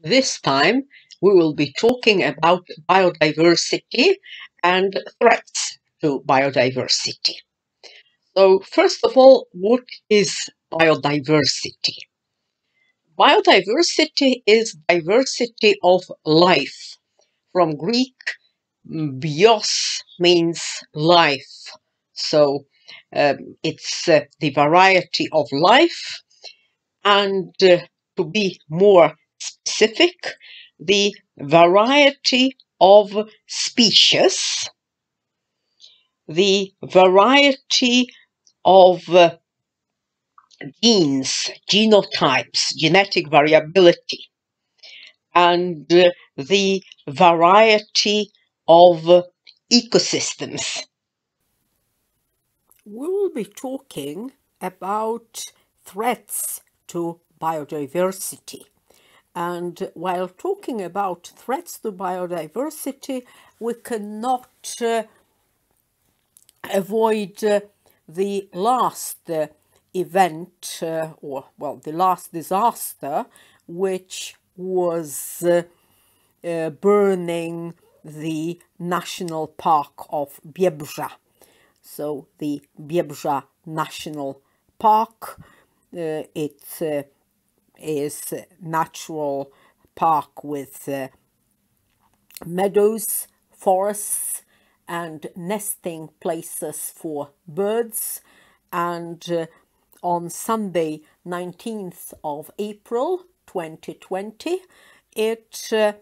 This time we will be talking about biodiversity and threats to biodiversity. So first of all, what is biodiversity? Biodiversity is diversity of life. From Greek, bios means life. So um, it's uh, the variety of life and uh, to be more specific, the variety of species, the variety of uh, genes, genotypes, genetic variability, and uh, the variety of uh, ecosystems. We will be talking about threats to biodiversity. And while talking about threats to biodiversity, we cannot uh, avoid uh, the last uh, event, uh, or well, the last disaster, which was uh, uh, burning the national park of Biebrza. So the Biebrza National Park, it is natural park with uh, meadows, forests and nesting places for birds. And uh, on Sunday 19th of April 2020 it uh,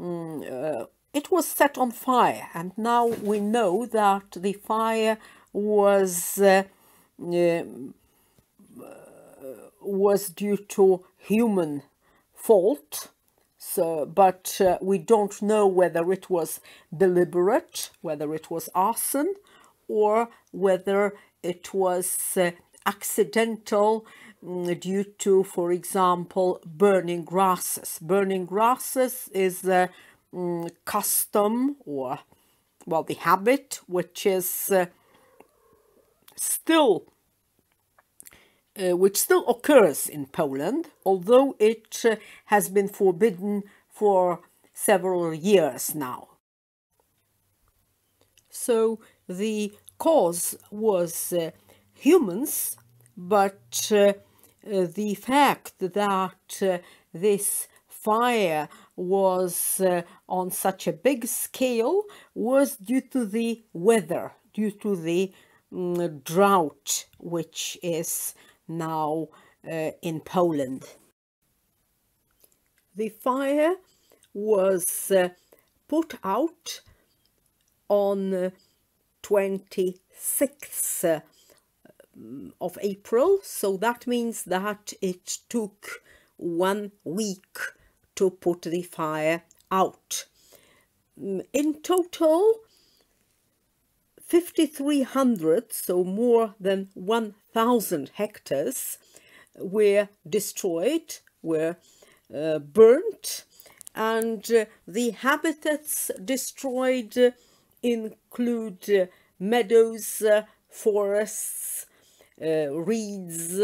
mm, uh, it was set on fire. And now we know that the fire was uh, uh, was due to human fault so but uh, we don't know whether it was deliberate whether it was arson or whether it was uh, accidental mm, due to for example burning grasses. Burning grasses is a mm, custom or well the habit which is uh, still uh, which still occurs in Poland, although it uh, has been forbidden for several years now. So the cause was uh, humans, but uh, uh, the fact that this fire was on such a big scale was due to the weather, due to the mm, drought, which is now uh, in Poland. The fire was uh, put out on 26th uh, of April, so that means that it took one week to put the fire out. Mm, in total, 5,300, so more than 1,000 hectares, were destroyed, were uh, burnt, and uh, the habitats destroyed uh, include uh, meadows, uh, forests, uh, reeds,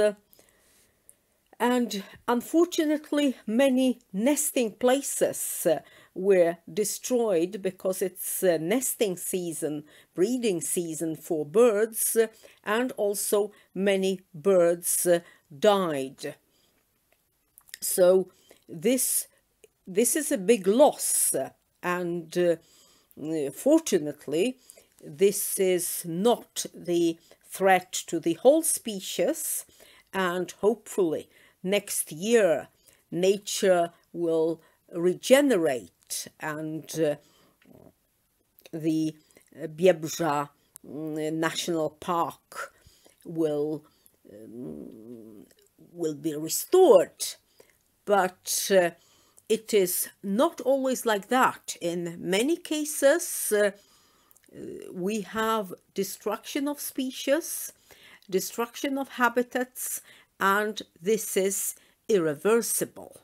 and unfortunately many nesting places were destroyed because it's nesting season, breeding season for birds, and also many birds uh, died. So this this is a big loss, and uh, fortunately, this is not the threat to the whole species, and hopefully next year nature will regenerate and uh, the Biebrza mm, National Park will um, will be restored. But uh, it is not always like that. In many cases uh, we have destruction of species destruction of habitats and this is irreversible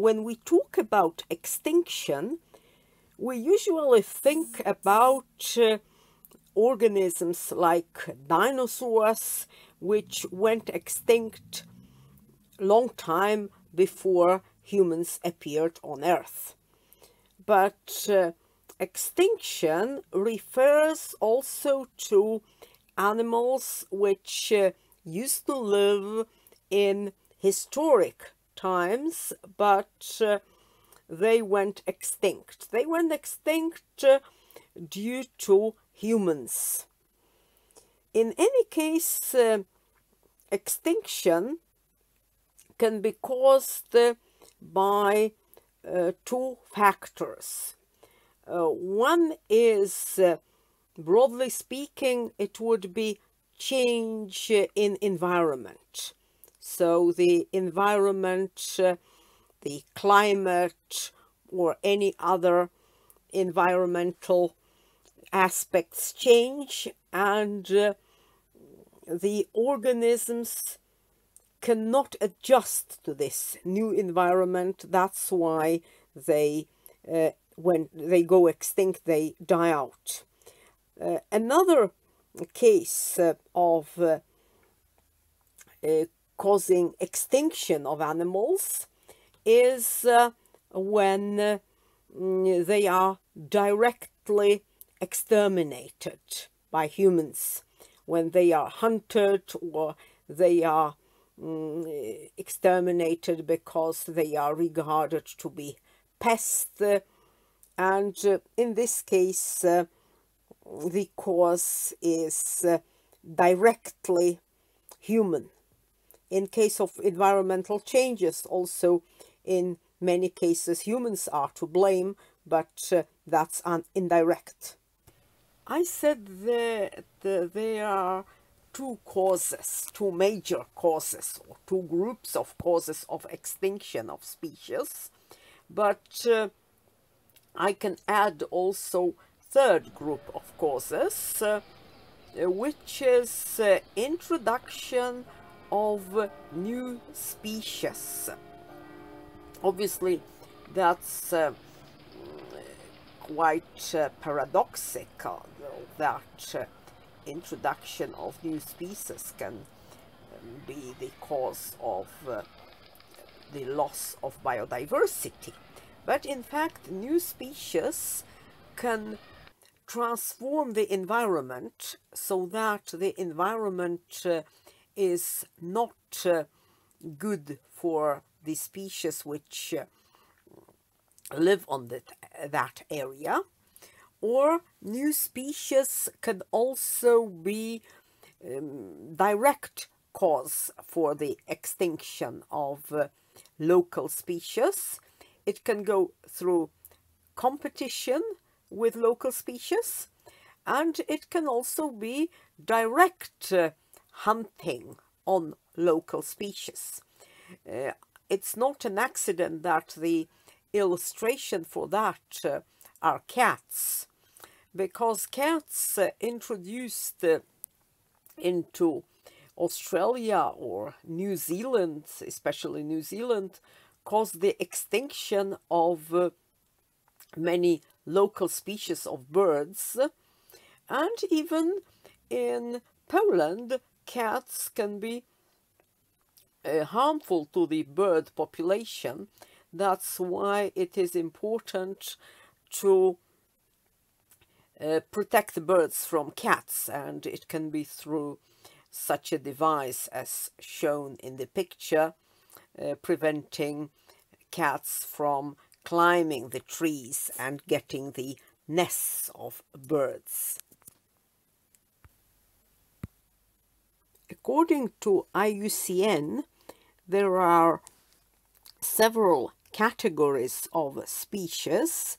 when we talk about extinction, we usually think about uh, organisms like dinosaurs, which went extinct long time before humans appeared on Earth. But uh, extinction refers also to animals which uh, used to live in historic times, but uh, they went extinct. They went extinct uh, due to humans. In any case, uh, extinction can be caused uh, by uh, two factors. Uh, one is, broadly speaking, it would be change in environment. So the environment, uh, the climate, or any other environmental aspects change and uh, the organisms cannot adjust to this new environment. That's why they, uh, when they go extinct, they die out. Uh, another case uh, of uh, uh, causing extinction of animals is uh, when mm, they are directly exterminated by humans, when they are hunted or they are mm, exterminated because they are regarded to be pests. And uh, in this case, uh, the cause is uh, directly human. In case of environmental changes, also in many cases humans are to blame, but uh, that's an indirect. I said that there are two causes, two major causes, or two groups of causes of extinction of species, but uh, I can add also third group of causes, uh, which is uh, introduction of new species. Obviously, that's uh, quite uh, paradoxical that uh, introduction of new species can um, be the cause of uh, the loss of biodiversity. But in fact, new species can transform the environment so that the environment uh, is not uh, good for the species which uh, live on the, that area or new species can also be um, direct cause for the extinction of uh, local species. It can go through competition with local species and it can also be direct uh, hunting on local species. Uh, it's not an accident that the illustration for that uh, are cats because cats uh, introduced uh, into Australia or New Zealand, especially New Zealand, caused the extinction of uh, many local species of birds. And even in Poland, cats can be uh, harmful to the bird population. That's why it is important to uh, protect the birds from cats and it can be through such a device as shown in the picture, uh, preventing cats from climbing the trees and getting the nests of birds. According to IUCN, there are several categories of species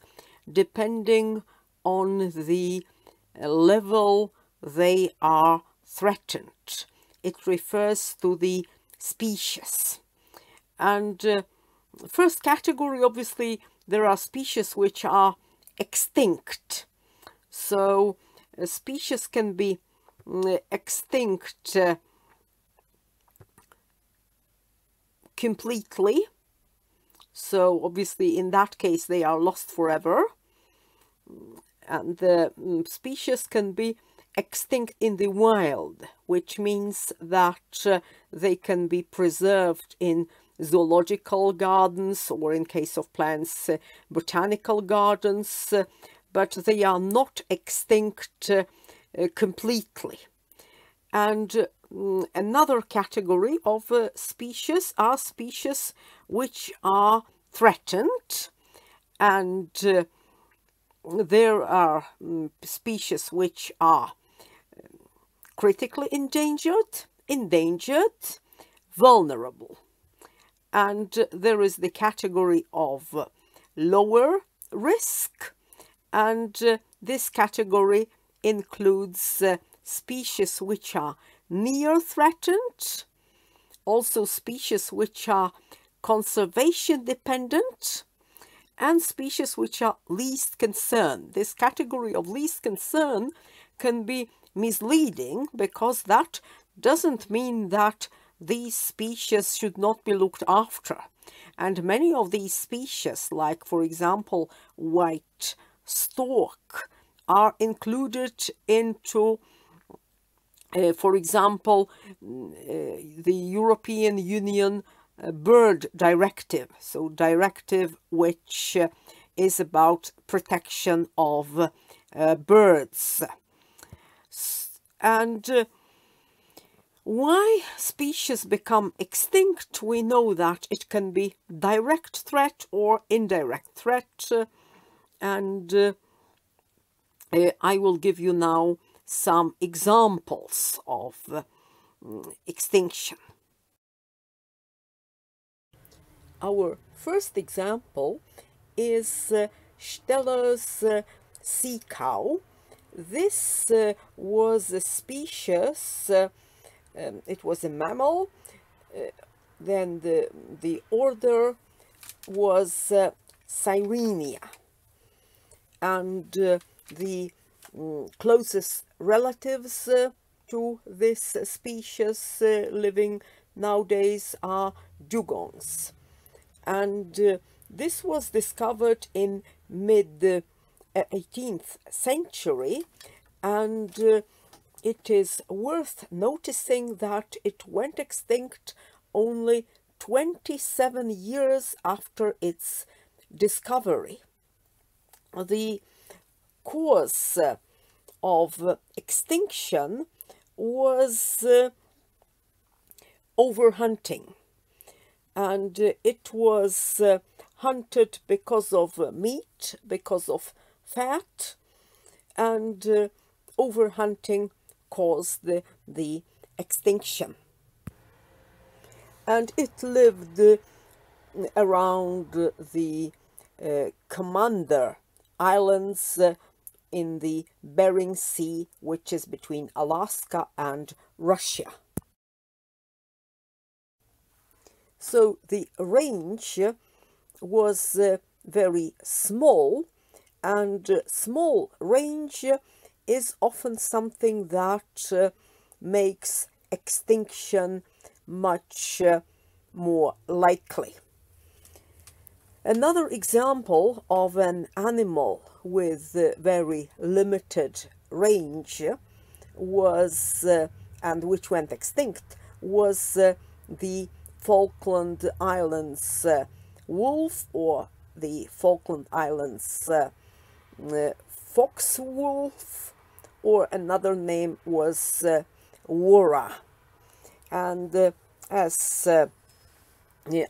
depending on the level they are threatened. It refers to the species. And uh, first category, obviously, there are species which are extinct. So a species can be extinct uh, completely. So obviously in that case they are lost forever. And the mm, species can be extinct in the wild, which means that uh, they can be preserved in zoological gardens or in case of plants, botanical gardens, but they are not extinct completely. And mm, another category of uh, species are species which are threatened and uh, there are um, species which are critically endangered, endangered, vulnerable. And uh, there is the category of uh, lower risk, and uh, this category includes uh, species which are near threatened, also species which are conservation dependent, and species which are least concern. This category of least concern can be misleading because that doesn't mean that these species should not be looked after. And many of these species, like for example white stork, are included into, uh, for example, uh, the European Union uh, Bird Directive. So directive which uh, is about protection of uh, birds. And uh, why species become extinct, we know that it can be direct threat or indirect threat. And uh, I will give you now some examples of uh, extinction. Our first example is uh, Steller's uh, sea cow. This uh, was a species, uh, um, it was a mammal, uh, then the, the order was uh, Sirenia. And the mm, closest relatives uh, to this species uh, living nowadays are dugongs and uh, this was discovered in mid 18th century and uh, it is worth noticing that it went extinct only 27 years after its discovery. The cause of extinction was uh, overhunting and uh, it was uh, hunted because of uh, meat, because of fat, and uh, overhunting caused the, the extinction. And it lived uh, around the uh, Commander Islands in the Bering Sea, which is between Alaska and Russia. So the range was uh, very small and uh, small range is often something that uh, makes extinction much uh, more likely. Another example of an animal with uh, very limited range was, uh, and which went extinct, was the Falkland Islands uh, wolf or the Falkland Islands uh, uh, fox wolf or another name was uh. And uh, as uh,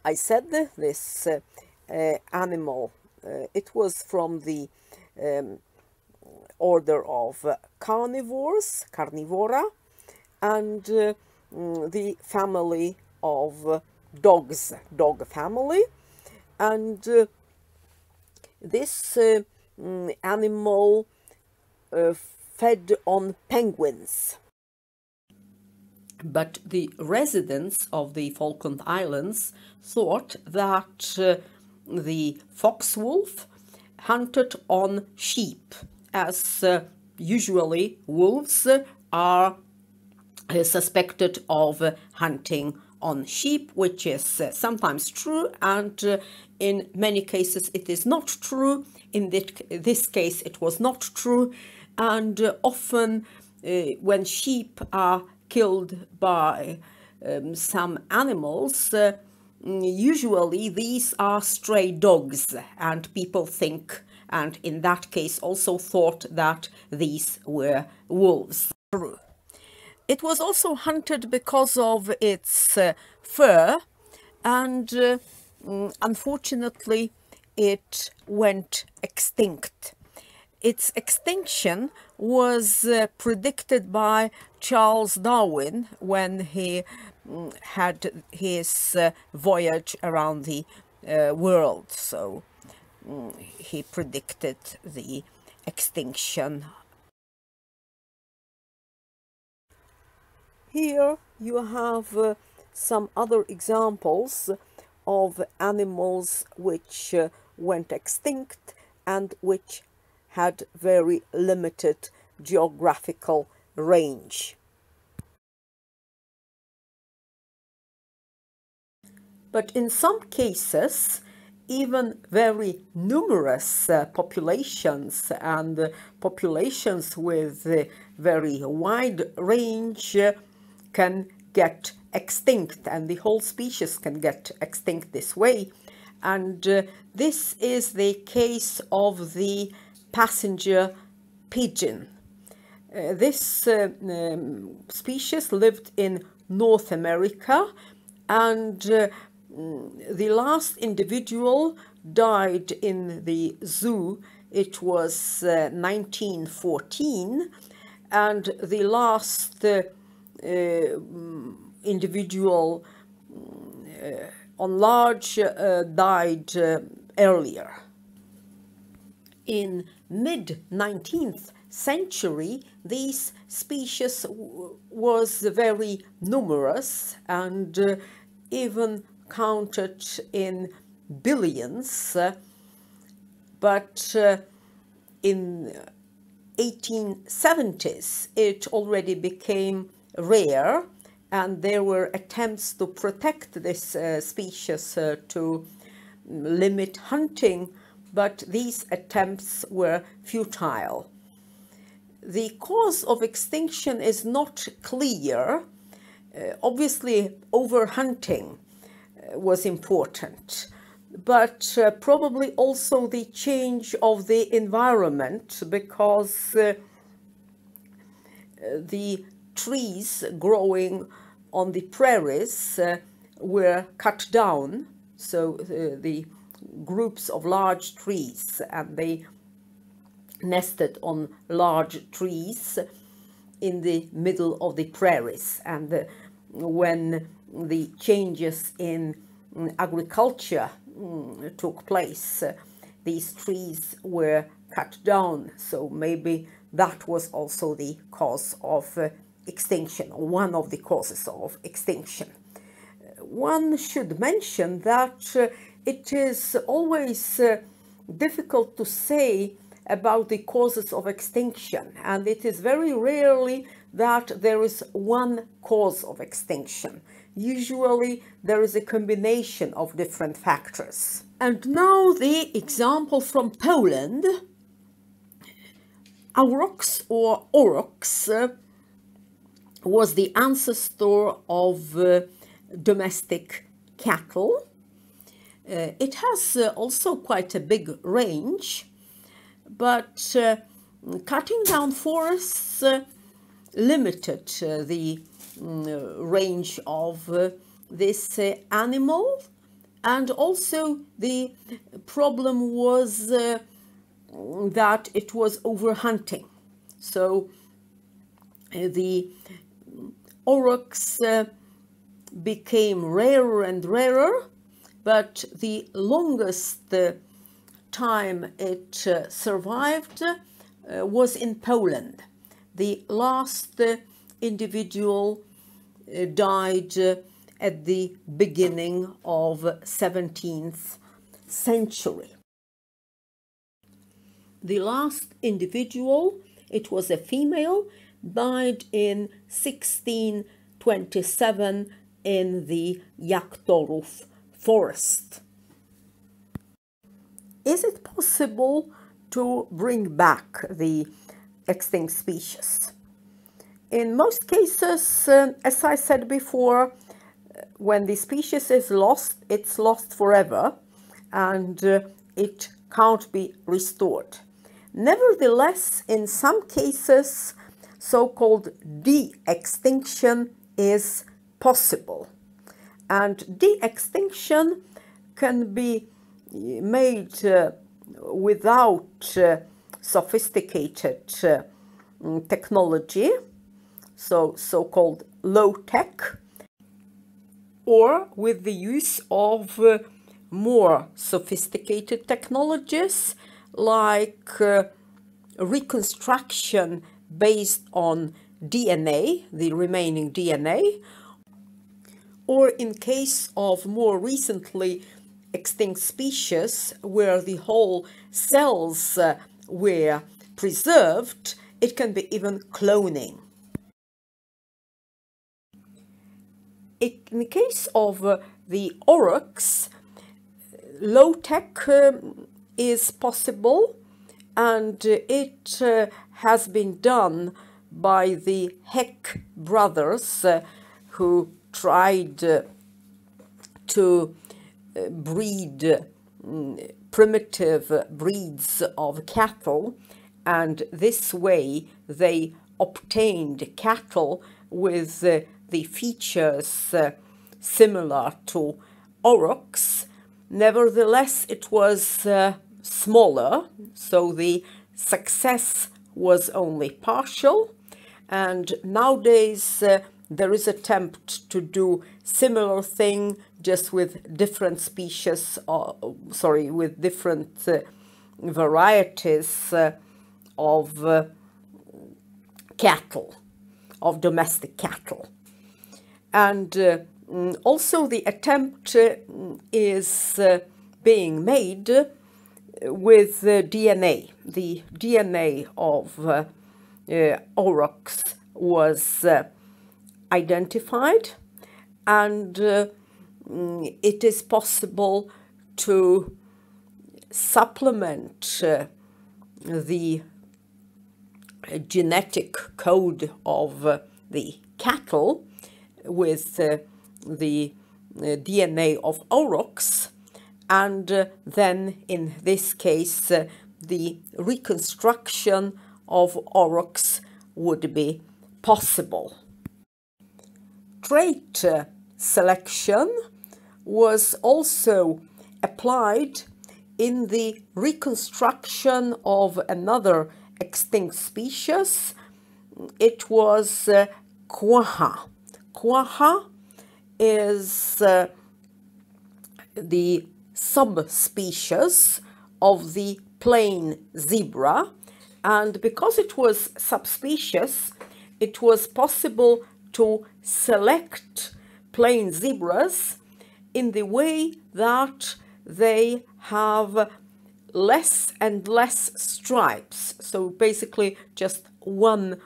I said, this uh, animal, it was from the um, order of carnivores, carnivora, and mm, the family of dogs, dog family. And uh, this uh, mm, animal uh, fed on penguins. But the residents of the Falkland Islands thought that uh, the fox wolf hunted on sheep, as uh, usually wolves are uh, suspected of hunting on sheep, which is uh, sometimes true, and uh, in many cases it is not true. In this case, it was not true, and uh, often uh, when sheep are killed by um, some animals, uh, usually these are stray dogs and people think and in that case also thought that these were wolves. It was also hunted because of its uh, fur and uh, mm, unfortunately it went extinct. Its extinction was uh, predicted by Charles Darwin when he had his uh, voyage around the uh, world. So mm, he predicted the extinction. Here you have uh, some other examples of animals which uh, went extinct and which had very limited geographical range. But in some cases, even very numerous uh, populations and uh, populations with uh, very wide range uh, can get extinct and the whole species can get extinct this way. And uh, this is the case of the passenger pigeon. Uh, this um, species lived in North America and the last individual died in the zoo. It was 1914 uh, and the last uh, mm, individual mm, on large died earlier. In mid-19th century, these species was very numerous and uh, even counted in billions. But uh, in 1870s, it already became rare and there were attempts to protect this uh, species uh, to limit hunting but these attempts were futile. The cause of extinction is not clear. Uh, obviously, overhunting was important, but uh, probably also the change of the environment because uh, the trees growing on the prairies uh, were cut down, so uh, the groups of large trees and they nested on large trees in the middle of the prairies. And uh, when the changes in agriculture mm, took place these trees were cut down so maybe that was also the cause of uh, extinction one of the causes of extinction one should mention that uh, it is always uh, difficult to say about the causes of extinction and it is very rarely that there is one cause of extinction. Usually there is a combination of different factors. And now the example from Poland. Aurochs or aurochs uh, was the ancestor of uh, domestic cattle uh, it has uh, also quite a big range, but uh, cutting down forests limited the range of this animal and also the problem was uh, that it was overhunting. So uh, the aurochs uh, became rarer and rarer but the longest uh, time it uh, survived uh, was in Poland. The last uh, individual uh, died uh, at the beginning of 17th century. The last individual, it was a female, died in 1627 in the Jaktorów forest. Is it possible to bring back the extinct species? In most cases, uh, as I said before, when the species is lost, it's lost forever and uh, it can't be restored. Nevertheless, in some cases, so-called de-extinction is possible. And de-extinction can be made uh, without uh, sophisticated uh, technology, so so-called low-tech, or with the use of uh, more sophisticated technologies like uh, reconstruction based on DNA, the remaining DNA, or in case of more recently extinct species where the whole cells uh, were preserved, it can be even cloning. In the case of uh, the aurochs, low tech um, is possible and it uh, has been done by the Heck brothers uh, who tried uh, to uh, breed mm, primitive breeds of cattle and this way they obtained cattle with uh, the features uh, similar to aurochs. Nevertheless, it was uh, smaller, so the success was only partial. And nowadays, uh, there is attempt to do similar thing just with different species, uh, sorry, with different uh, varieties uh, of cattle, of domestic cattle. And uh, mm, also the attempt uh, is being made with the DNA. The DNA of uh, uh, aurochs was uh, identified and uh, mm, it is possible to supplement uh, the genetic code of uh, the cattle with the DNA of aurochs and uh, then in this case uh, the reconstruction of aurochs would be possible. Trait uh, selection was also applied in the reconstruction of another extinct species. It was uh, quagga. Quagga is uh, the subspecies of the plain zebra. And because it was subspecies it was possible to select plain zebras in the way that they have less and less stripes. So basically just one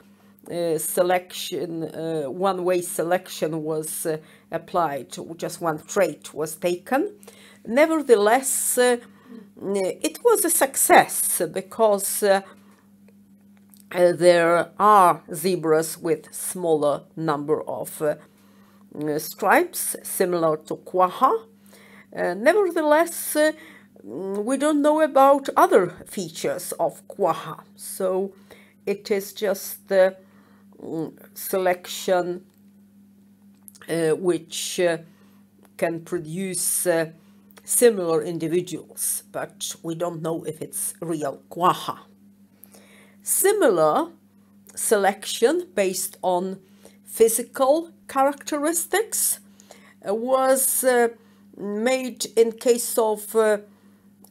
selection uh, one way selection was uh, applied. Just one trait was taken. Nevertheless, uh, it was a success because uh, uh, there are zebras with smaller number of uh, stripes, similar to quagga. Uh, nevertheless, uh, we don't know about other features of quagga, so it is just the selection which can produce similar individuals, but we don't know if it's real quagga. Similar selection based on physical characteristics uh, was uh, made in case of uh,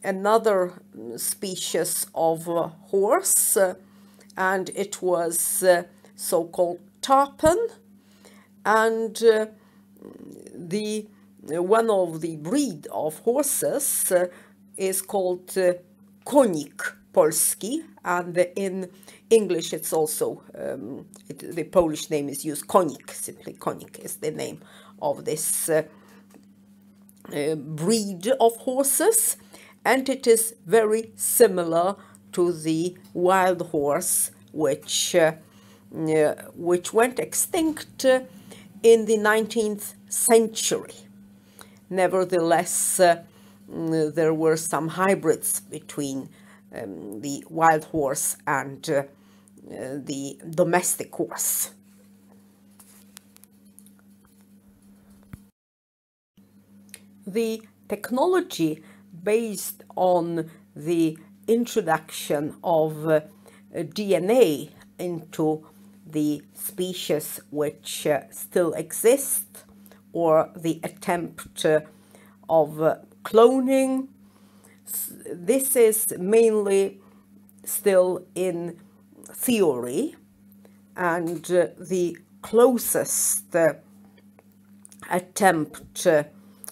another species of uh, horse uh, and it was uh, so-called tarpan and the one of the breed of horses uh, is called uh, konik polski and in English it's also um, it, the Polish name is used konik simply konik is the name of this uh, uh, breed of horses and it is very similar to the wild horse which uh, which went extinct in the 19th century. Nevertheless, uh, mm, there were some hybrids between um, the wild horse and uh, uh, the domestic horse. The technology based on the introduction of uh, DNA into the species which uh, still exist or the attempt uh, of uh, cloning. This is mainly still in theory and uh, the closest uh, attempt uh,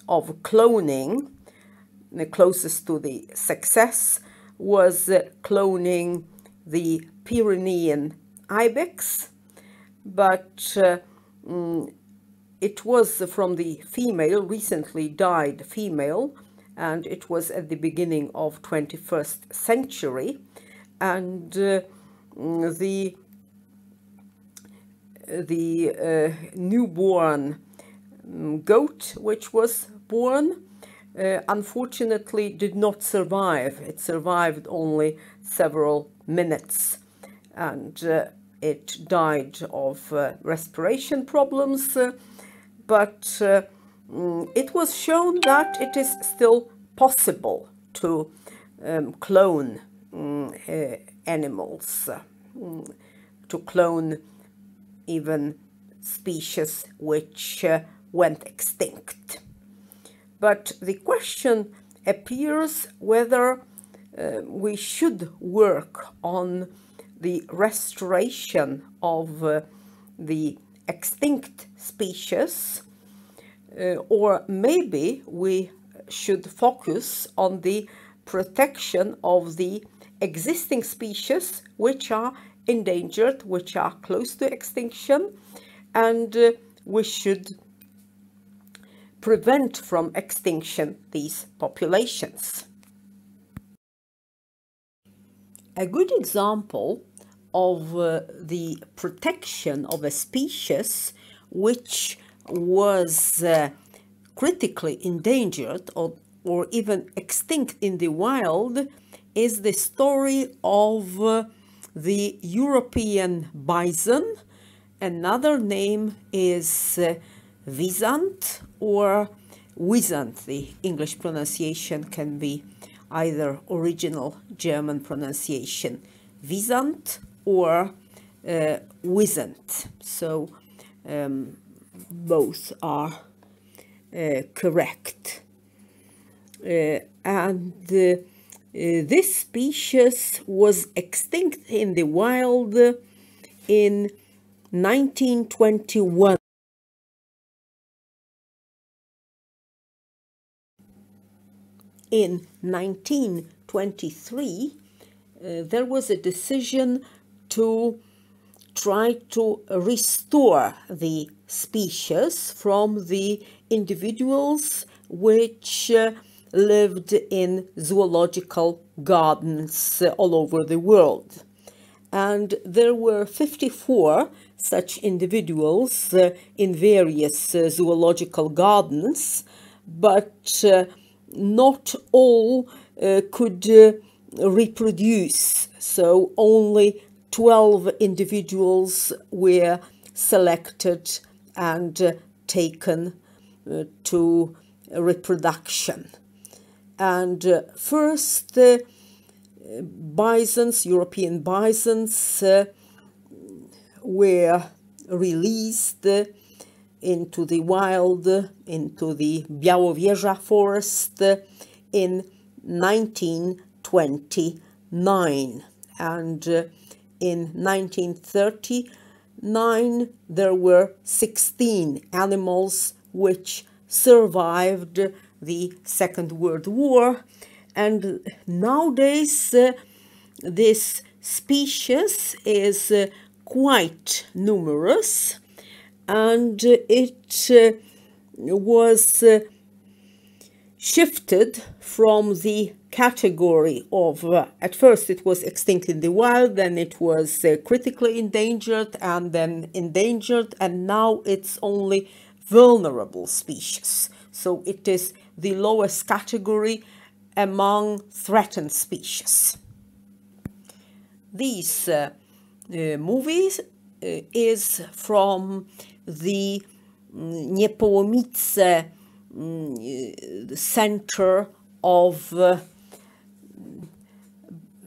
of cloning, the closest to the success, was cloning the Pyrenean ibex, but uh, mm, it was from the female, recently died female, and it was at the beginning of 21st century, and uh, mm, the the uh, newborn mm, goat which was born uh, unfortunately did not survive. It survived only several minutes and uh, it died of uh, respiration problems, uh, but uh, mm, it was shown that it is still possible to um, clone um, animals, um, to clone even species which went extinct. But the question appears whether uh, we should work on the restoration of uh, the extinct species, uh, or maybe we should focus on the protection of the existing species which are endangered, which are close to extinction, and uh, we should prevent from extinction these populations. A good example of uh, the protection of a species which was uh, critically endangered or, or even extinct in the wild is the story of uh, the European bison. Another name is uh, Wisent or Wisent. The English pronunciation can be either original German pronunciation Wisent or uh, Wisent. So um, both are uh, correct. Uh, and uh, this species was extinct in the wild in 1921. In 1923, uh, there was a decision to try to restore the species from the individuals which uh, lived in zoological gardens uh, all over the world. And there were 54 such individuals uh, in various uh, zoological gardens, but uh, not all uh, could reproduce. So only 12 individuals were selected and uh, taken uh, to reproduction. And uh, first, uh, bisons, European bisons, uh, were released into the wild, into the Białowieża forest in 1929. And uh, in 1939 there were 16 animals which survived the Second World War. And nowadays uh, this species is uh, quite numerous. And it uh, was uh, shifted from the category of uh, at first it was extinct in the wild then it was uh, critically endangered and then endangered and now it's only vulnerable species. So it is the lowest category among threatened species. These uh, uh movies uh, is from the mm, Niepołomice mm, center of uh,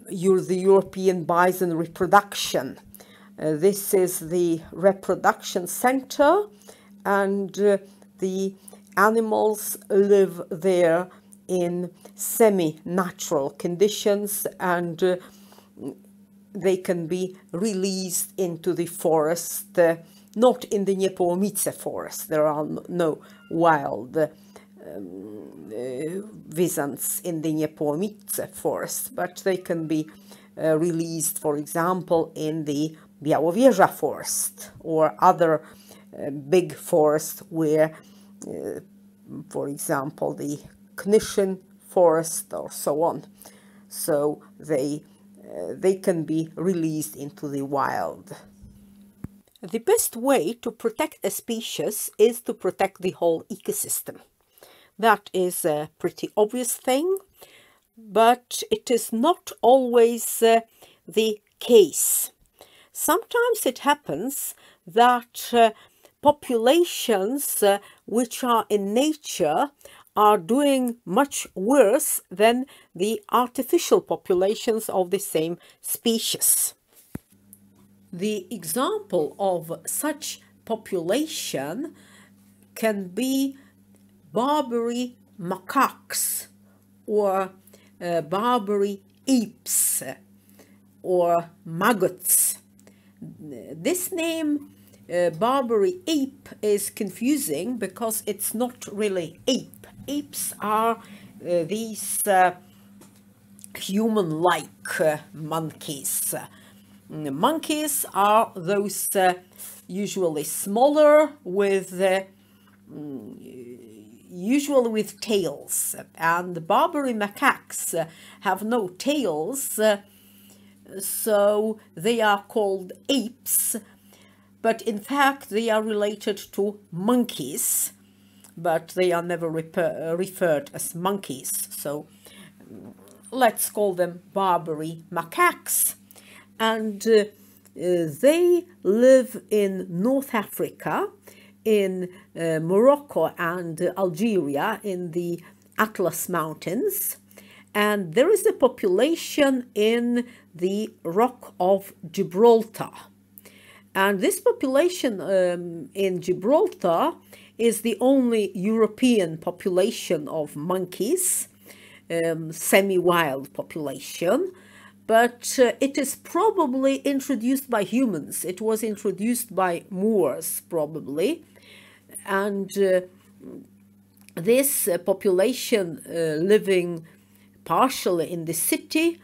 the European bison reproduction. Uh, this is the reproduction center and uh, the animals live there in semi-natural conditions and uh, they can be released into the forest, uh, not in the Niepołomice forest. There are no wild um, uh, in the Niepołomice forest, but they can be uh, released, for example, in the Białowieża forest or other uh, big forests where, for example, the Knyszyn forest or so on. So they uh, they can be released into the wild. The best way to protect a species is to protect the whole ecosystem. That is a pretty obvious thing, but it is not always uh, the case. Sometimes it happens that uh, populations uh, which are in nature are doing much worse than the artificial populations of the same species. The example of such population can be Barbary macaques or uh, Barbary apes or magots. This name uh, Barbary ape is confusing because it's not really ape. Apes are uh, these uh, human-like uh, monkeys. monkeys are those uh, usually smaller with uh, usually with tails. And the Barbary macaques have no tails so they are called apes. But in fact they are related to monkeys but they are never refer referred as monkeys. So let's call them Barbary macaques. And uh, uh, they live in North Africa in uh, Morocco and Algeria in the Atlas Mountains. And there is a population in the Rock of Gibraltar. And this population um, in Gibraltar is the only European population of monkeys, um, semi-wild population, but uh, it is probably introduced by humans. It was introduced by Moors, probably, and uh, this population uh, living partially in the city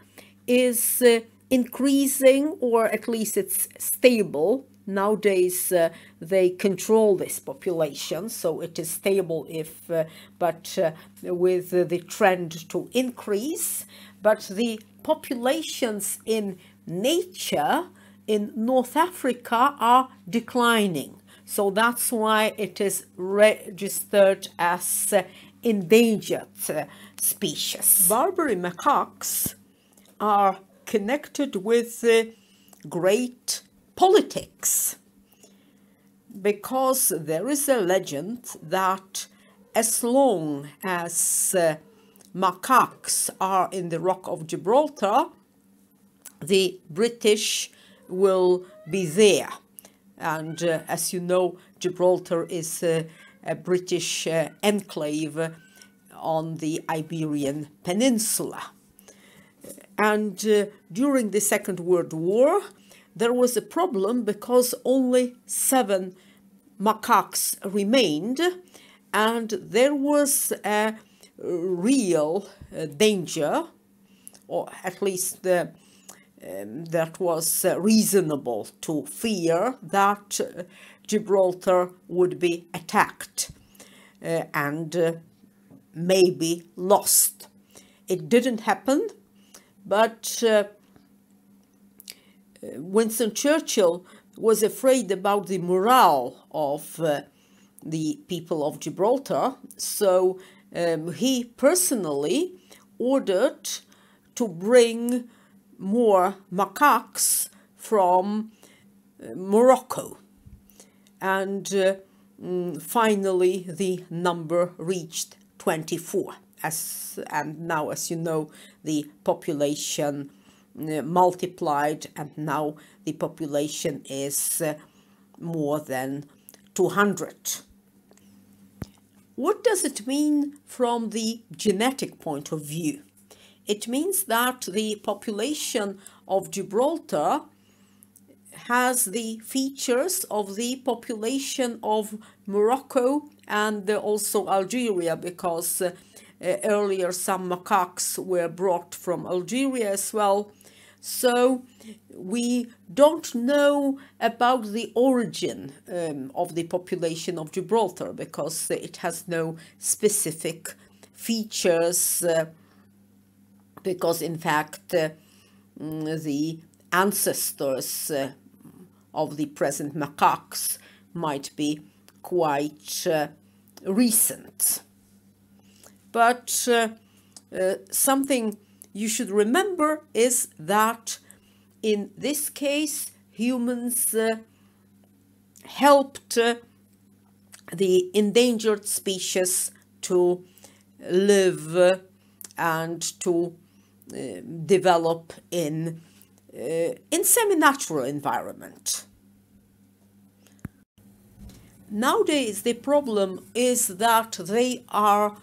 is uh, increasing or at least it's stable. Nowadays they control this population so it is stable if but with the trend to increase but the populations in nature in North Africa are declining so that's why it is registered as uh, endangered uh, species. Barbary macaques are connected with great politics because there is a legend that as long as uh, macaques are in the Rock of Gibraltar, the British will be there. And uh, as you know, Gibraltar is uh, a British uh, enclave on the Iberian Peninsula. And during the Second World War, there was a problem because only seven macaques remained and there was a real danger, or at least uh, um, that was uh, reasonable to fear that uh, Gibraltar would be attacked. Uh, and may be lost. It didn't happen, but uh, Winston Churchill was afraid about the morale of uh, the people of Gibraltar, so um, he personally ordered to bring more macaques from uh, Morocco. And uh, mm, finally, the number reached 24. As, and now, as you know, the population uh, multiplied, and now the population is uh, more than 200. What does it mean from the genetic point of view? It means that the population of Gibraltar has the features of the population of Morocco and also Algeria because uh, earlier some macaques were brought from Algeria as well. So we don't know about the origin um, of the population of Gibraltar because it has no specific features uh, because in fact uh, mm, the ancestors uh, of the present macaques might be quite uh, recent. But uh, uh, something you should remember is that in this case humans uh, helped the endangered species to live and to develop in uh, in semi-natural environment. Nowadays the problem is that they are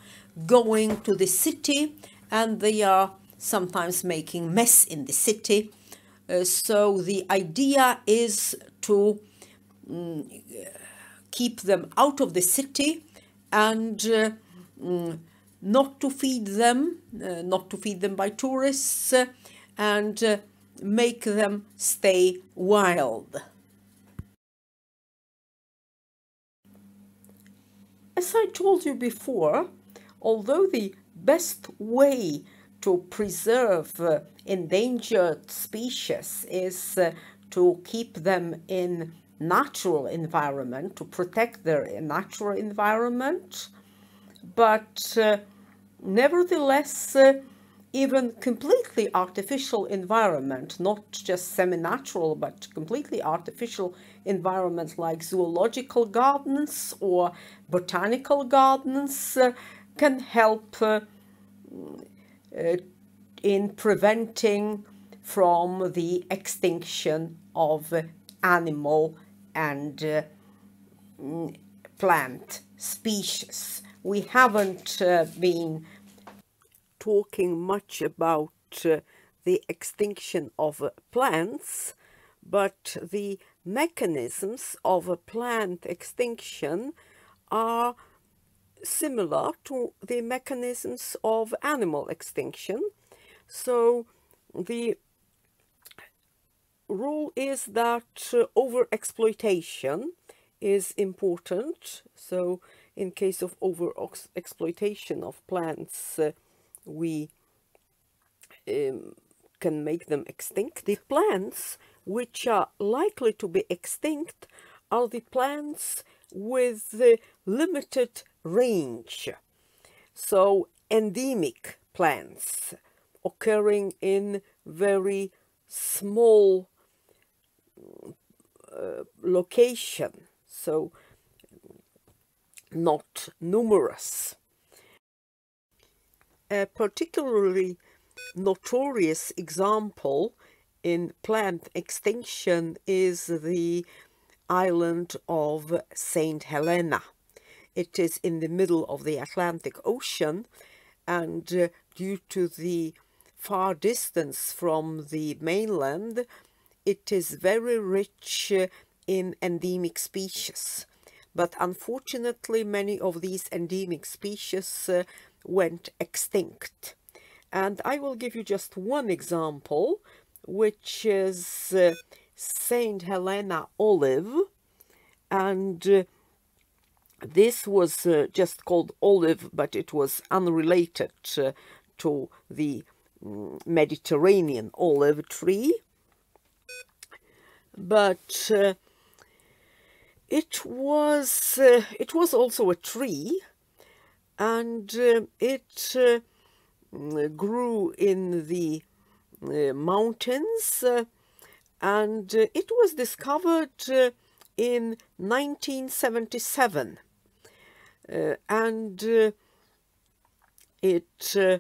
going to the city and they are sometimes making mess in the city. Uh, so the idea is to um, keep them out of the city and uh, um, not to feed them, uh, not to feed them by tourists, uh, and uh, make them stay wild. As I told you before, although the best way to preserve uh, endangered species is uh, to keep them in natural environment, to protect their natural environment, but uh, nevertheless, uh, even completely artificial environment, not just semi-natural, but completely artificial environments like zoological gardens or botanical gardens uh, can help uh, uh in preventing from the extinction of animal and uh, plant species we haven't uh, been talking much about uh, the extinction of uh, plants, but the mechanisms of a plant extinction are similar to the mechanisms of animal extinction. So the rule is that uh, overexploitation is important. So in case of over exploitation of plants, uh, we um, can make them extinct. The plants which are likely to be extinct are the plants with the limited range. So endemic plants occurring in very small uh, location. So not numerous. A particularly notorious example in plant extinction is the island of St. Helena. It is in the middle of the Atlantic Ocean and uh, due to the far distance from the mainland, it is very rich uh, in endemic species but unfortunately many of these endemic species uh, went extinct. And I will give you just one example, which is uh, St. Helena olive. And uh, this was uh, just called olive, but it was unrelated uh, to the mm, Mediterranean olive tree. But uh, it was uh, it was also a tree, and uh, it uh, grew in the mountains, and it was discovered in 1977 uh, and uh, it uh,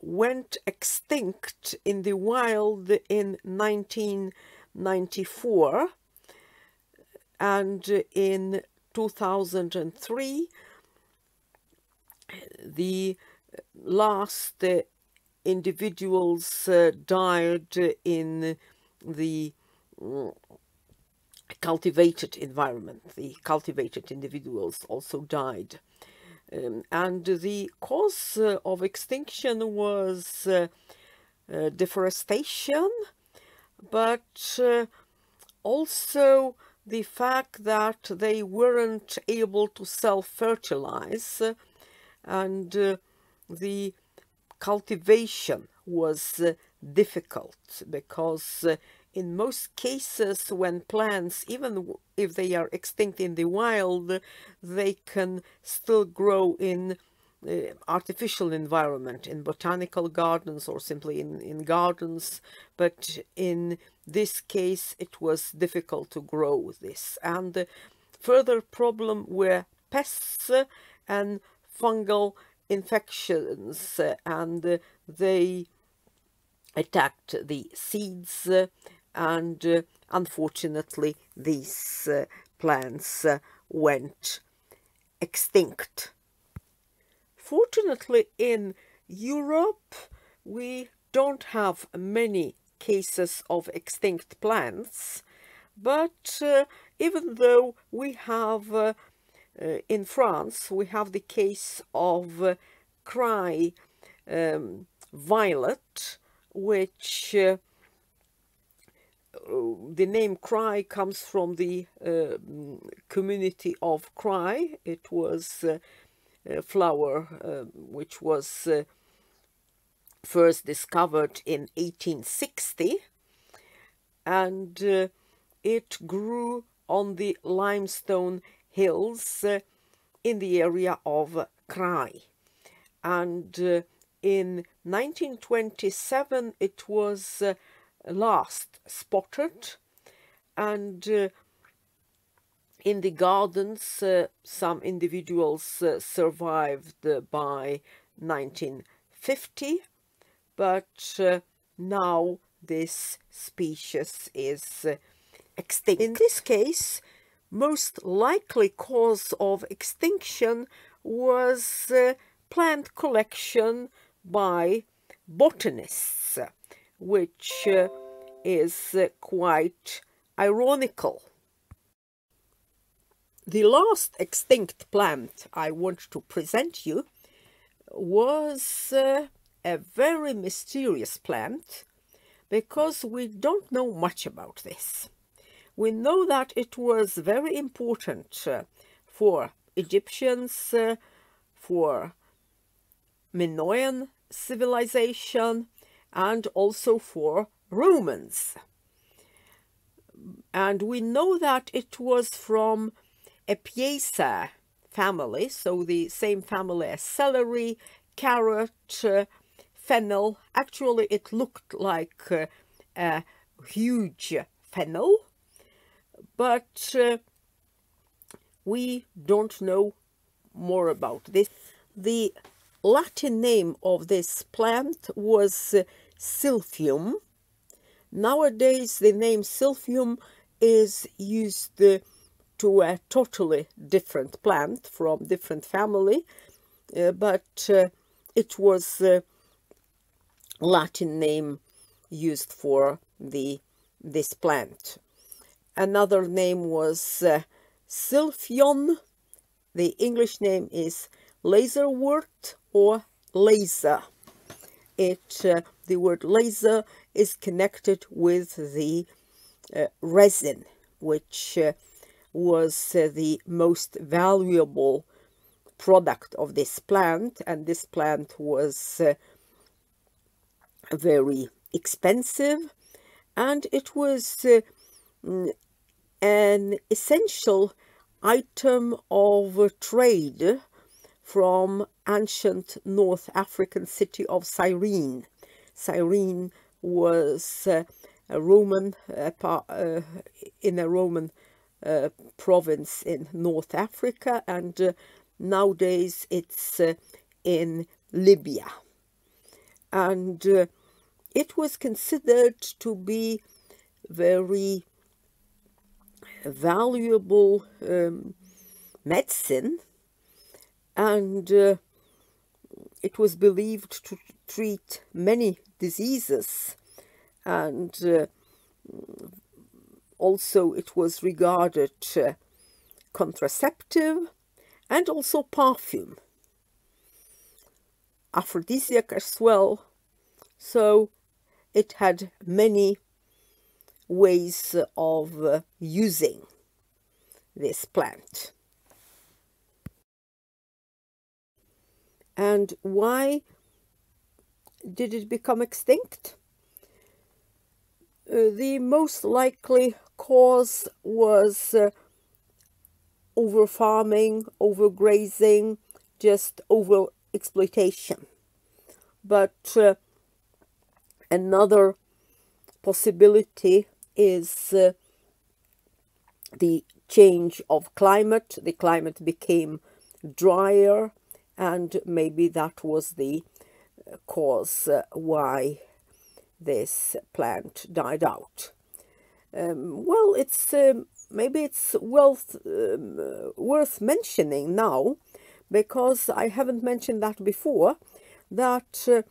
went extinct in the wild in 1994 and in 2003 the last individuals died in the mm, cultivated environment. The cultivated individuals also died. Um, and the cause uh, of extinction was uh, uh, deforestation, but uh, also the fact that they weren't able to self-fertilize and uh, the cultivation was uh, difficult because in most cases when plants, even if they are extinct in the wild, they can still grow in uh, artificial environment, in botanical gardens or simply in, in gardens. But in this case, it was difficult to grow this. And the further problem were pests and fungal infections and they attacked the seeds and unfortunately these plants went extinct. Fortunately in Europe we don't have many cases of extinct plants but uh, even though we have uh, uh, in France we have the case of cry um, violet which the name Cry comes from the uh, community of Cry. It was uh, a flower uh, which was uh, first discovered in 1860 and uh, it grew on the limestone hills uh, in the area of Cry. And in 1927 it was last spotted and uh, in the gardens uh, some individuals uh, survived by 1950 but uh, now this species is uh, extinct. In this case most likely cause of extinction was uh, plant collection by botanists which uh, is uh, quite ironical. The last extinct plant I want to present you was uh, a very mysterious plant because we don't know much about this. We know that it was very important uh, for Egyptians, uh, for Minoan civilization, and also for Romans. And we know that it was from a Apiaceae family, so the same family as celery, carrot, uh, fennel. Actually, it looked like uh, a huge fennel, but uh, we don't know more about this. The Latin name of this plant was uh, Silphium. Nowadays the name Silphium is used uh, to a totally different plant from different family, uh, but uh, it was uh, Latin name used for the this plant. Another name was uh, Silphion. The English name is laserwort or laser. It uh, the word laser is connected with the uh, resin, which uh, was uh, the most valuable product of this plant and this plant was uh, very expensive and it was uh, an essential item of trade from ancient North African city of Cyrene. Cyrene was uh, a Roman uh, uh, in a Roman uh, province in North Africa and uh, nowadays it's in Libya and it was considered to be very valuable um, medicine and uh, it was believed to treat many diseases. And uh, also it was regarded uh, contraceptive and also perfume. Aphrodisiac as well. So it had many ways of using this plant. And why did it become extinct? Uh, the most likely cause was uh, over-farming, overgrazing, just over exploitation. But uh, another possibility is uh, the change of climate. The climate became drier and maybe that was the uh, cause uh, why this plant died out. Um, well, it's um, maybe it's worth, um, worth mentioning now because I haven't mentioned that before that uh,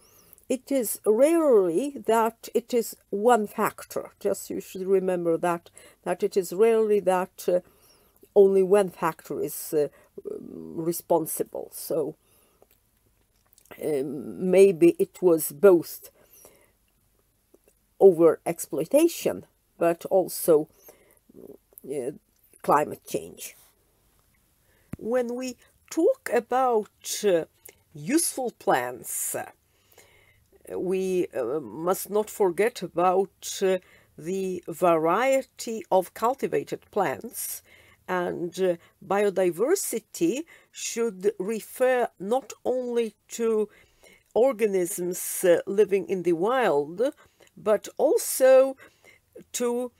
it is rarely that it is one factor. Just you should remember that that it is rarely that uh, only one factor is uh, responsible. So um, maybe it was both over exploitation, but also uh, climate change. When we talk about uh, useful plants, we uh, must not forget about uh, the variety of cultivated plants and uh, biodiversity should refer not only to organisms uh, living in the wild but also to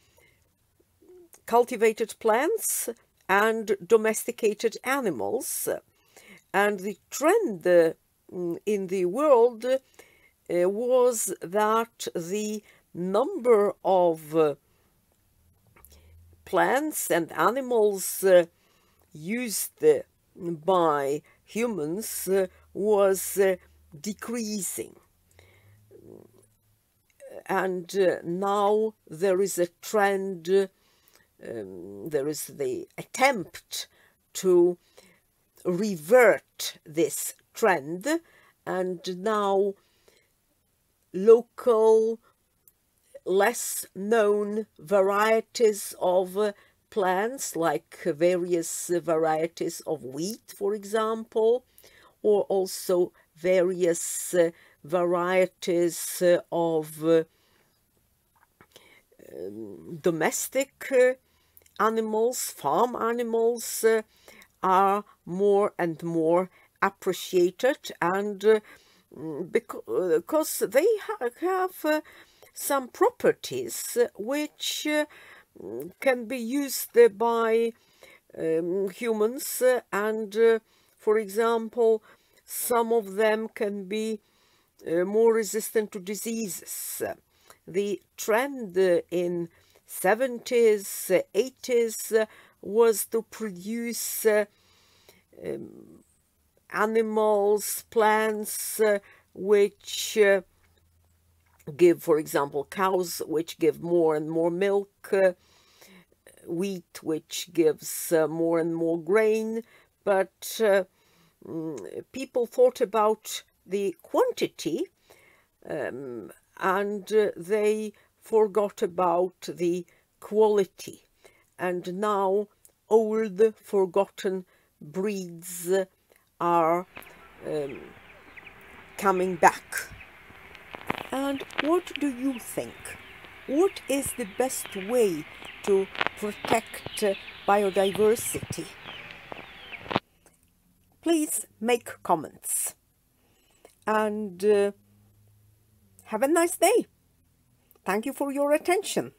cultivated plants and domesticated animals. And the trend uh, in the world uh, was that the number of uh, plants and animals uh, used by humans was decreasing. And uh, now there is a trend, um, there is the attempt to revert this trend. And now local, less known varieties of uh, plants, like various varieties of wheat, for example, or also various uh, varieties uh, of um, domestic animals, farm animals, are more and more appreciated and because they have uh, some properties which uh, can be used by um, humans and uh, for example some of them can be uh, more resistant to diseases. The trend in 70s, 80s was to produce um, animals, plants, uh, which uh, give, for example, cows, which give more and more milk, uh, wheat, which gives uh, more and more grain, but uh, mm, people thought about the quantity um, and uh, they forgot about the quality. And now old forgotten breeds are um, coming back. And what do you think? What is the best way to protect uh, biodiversity? Please make comments and uh, have a nice day. Thank you for your attention.